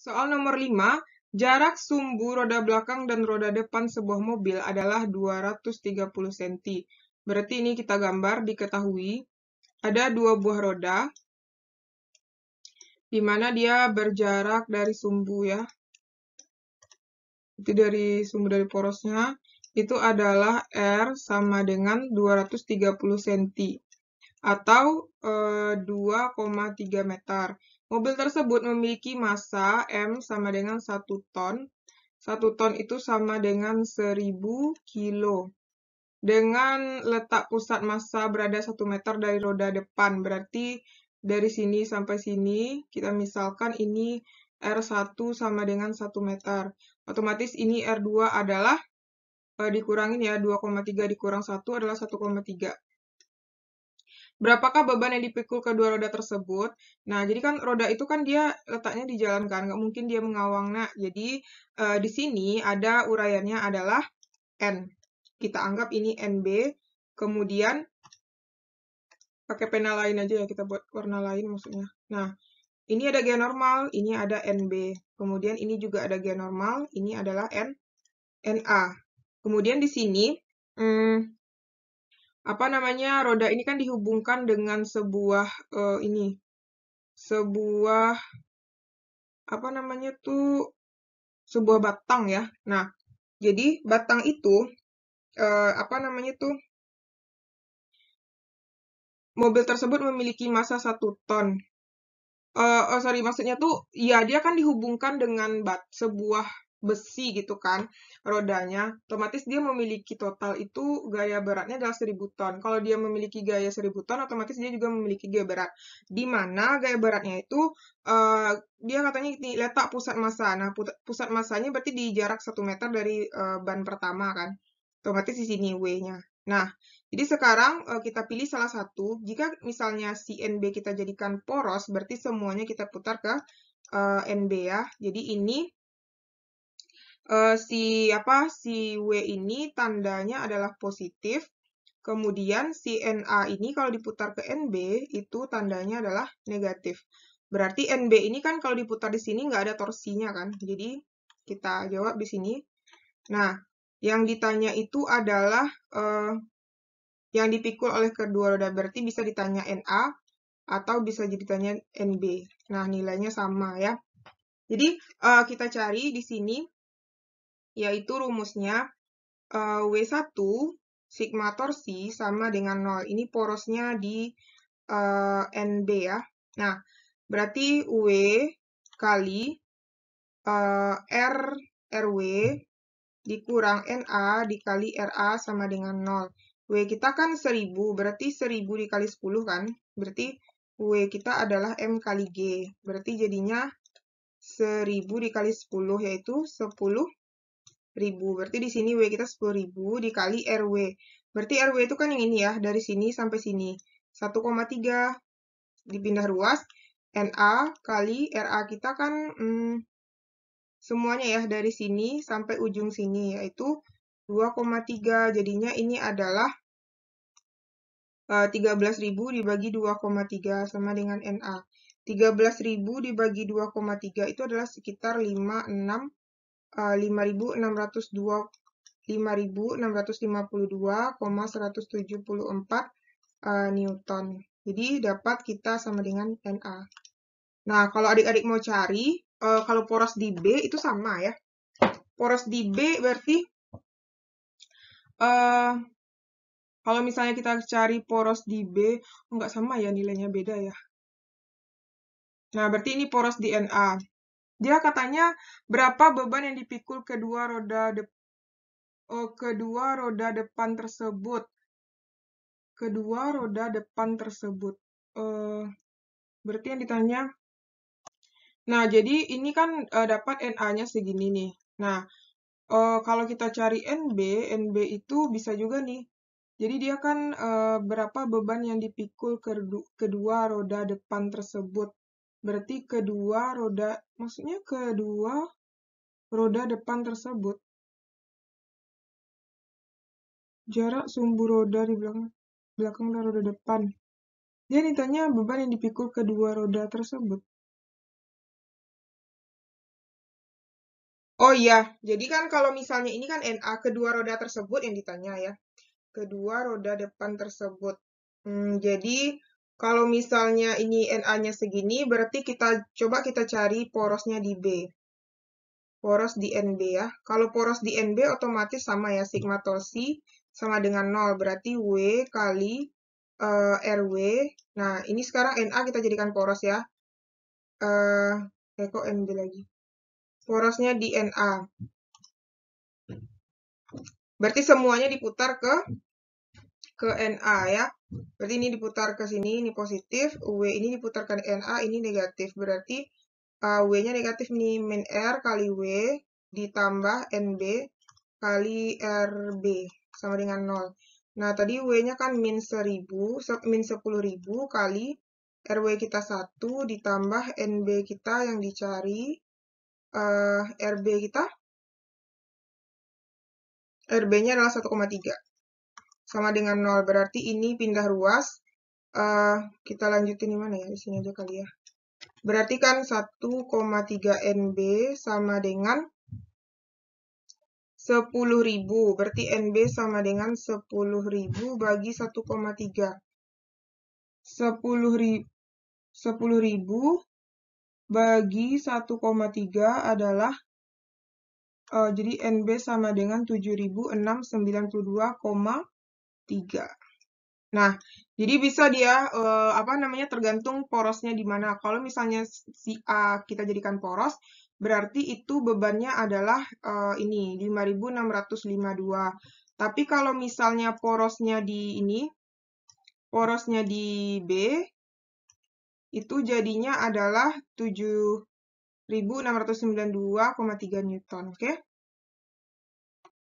Soal nomor 5, jarak sumbu roda belakang dan roda depan sebuah mobil adalah 230 cm. Berarti ini kita gambar, diketahui ada dua buah roda, di mana dia berjarak dari sumbu ya. Itu dari sumbu dari porosnya, itu adalah R sama dengan 230 cm atau e, eh, 2,3 meter. Mobil tersebut memiliki massa M sama dengan 1 ton. 1 ton itu sama dengan 1000 kilo. Dengan letak pusat massa berada 1 meter dari roda depan. Berarti dari sini sampai sini, kita misalkan ini R1 sama dengan 1 meter. Otomatis ini R2 adalah, eh, dikurangin ya, 2,3 dikurang 1 adalah 1,3. Berapakah beban yang dipikul kedua roda tersebut? Nah, jadi kan roda itu kan dia letaknya di jalan kan, nggak mungkin dia mengawang. Nah, jadi uh, di sini ada uraiannya adalah N. Kita anggap ini NB, kemudian pakai pena lain aja ya, kita buat warna lain maksudnya. Nah, ini ada G normal, ini ada NB. Kemudian ini juga ada G normal, ini adalah N, NA. Kemudian di sini, hmm, apa namanya roda ini kan dihubungkan dengan sebuah uh, ini sebuah apa namanya tuh sebuah batang ya. Nah, jadi batang itu uh, apa namanya tuh mobil tersebut memiliki massa satu ton. Uh, oh sorry, maksudnya tuh ya dia kan dihubungkan dengan bat sebuah besi gitu kan rodanya, otomatis dia memiliki total itu gaya beratnya adalah 1000 ton. Kalau dia memiliki gaya 1000 ton, otomatis dia juga memiliki gaya berat. Di mana gaya beratnya itu uh, dia katanya ini letak pusat massa. Nah, pusat massanya berarti di jarak 1 meter dari uh, ban pertama kan. Otomatis di sini W-nya. Nah, jadi sekarang uh, kita pilih salah satu. Jika misalnya si NB kita jadikan poros, berarti semuanya kita putar ke uh, NB ya. Jadi ini uh, si apa si W ini tandanya adalah positif. Kemudian si NA ini kalau diputar ke NB itu tandanya adalah negatif. Berarti NB ini kan kalau diputar di sini nggak ada torsinya kan. Jadi kita jawab di sini. Nah, yang ditanya itu adalah uh, yang dipikul oleh kedua roda. Berarti bisa ditanya NA atau bisa ditanya NB. Nah, nilainya sama ya. Jadi, uh, kita cari di sini yaitu rumusnya uh, W1 sigma torsi sama dengan 0. Ini porosnya di uh, eh, NB ya. Nah, berarti W kali uh, R RW dikurang NA dikali RA sama dengan 0. W kita kan 1000, berarti 1000 dikali 10 kan? Berarti W kita adalah M kali G. Berarti jadinya 1000 dikali 10 yaitu 10 ribu. Berarti di sini W kita 10.000 dikali RW. Berarti RW itu kan yang ini ya, dari sini sampai sini. 1,3 dipindah ruas, NA kali RA kita kan hmm, semuanya ya, dari sini sampai ujung sini, yaitu 2,3. Jadinya ini adalah uh, eh, 13.000 dibagi 2,3 sama dengan NA. 13.000 dibagi 2,3 itu adalah sekitar 5, 6, 5.652 5.652,174 uh, Newton. Jadi dapat kita sama dengan NA. Nah, kalau adik-adik mau cari, uh, kalau poros di B itu sama ya. Poros di B berarti, uh, kalau misalnya kita cari poros di B, oh, nggak sama ya nilainya beda ya. Nah, berarti ini poros di NA. Dia katanya berapa beban yang dipikul kedua roda de oh, kedua roda depan tersebut. Kedua roda depan tersebut. Uh, berarti yang ditanya Nah, jadi ini kan uh, dapat NA-nya segini nih. Nah, uh, kalau kita cari NB, NB itu bisa juga nih. Jadi dia kan uh, berapa beban yang dipikul kedua roda depan tersebut. Berarti kedua roda, maksudnya kedua roda depan tersebut. Jarak sumbu roda di belakang, belakang dan roda depan. Dia ditanya beban yang dipikul kedua roda tersebut. Oh iya, jadi kan kalau misalnya ini kan NA kedua roda tersebut yang ditanya ya. Kedua roda depan tersebut. Hmm, jadi kalau misalnya ini NA-nya segini, berarti kita coba kita cari porosnya di B. Poros di NB ya. Kalau poros di NB otomatis sama ya, sigma torsi sama dengan 0. Berarti W kali uh, RW. Nah, ini sekarang NA kita jadikan poros ya. Uh, eh, kok NB lagi? Porosnya di NA. Berarti semuanya diputar ke ke NA ya. Berarti ini diputar ke sini, ini positif. W ini diputar ke NA, ini negatif. Berarti uh, W-nya negatif nih, min R kali W ditambah NB kali RB sama dengan 0. Nah, tadi W-nya kan min 1000, min 10.000 kali RW kita 1 ditambah NB kita yang dicari, uh, RB kita, RB-nya adalah 1,3. Sama dengan 0, berarti ini pindah ruas. Uh, kita lanjutin di mana ya? Di sini aja kali ya. Berarti kan 1,3 NB sama dengan 10.000. Berarti NB sama dengan 10.000 bagi 1,3. 10.000 10.000 bagi 1,3 adalah uh, jadi NB sama dengan 7.692,3. Nah, jadi bisa dia uh, apa namanya tergantung porosnya di mana. Kalau misalnya si A kita jadikan poros, berarti itu bebannya adalah uh, ini 5.652. Tapi kalau misalnya porosnya di ini, porosnya di B, itu jadinya adalah 7.692,3 Newton. Oke? Okay?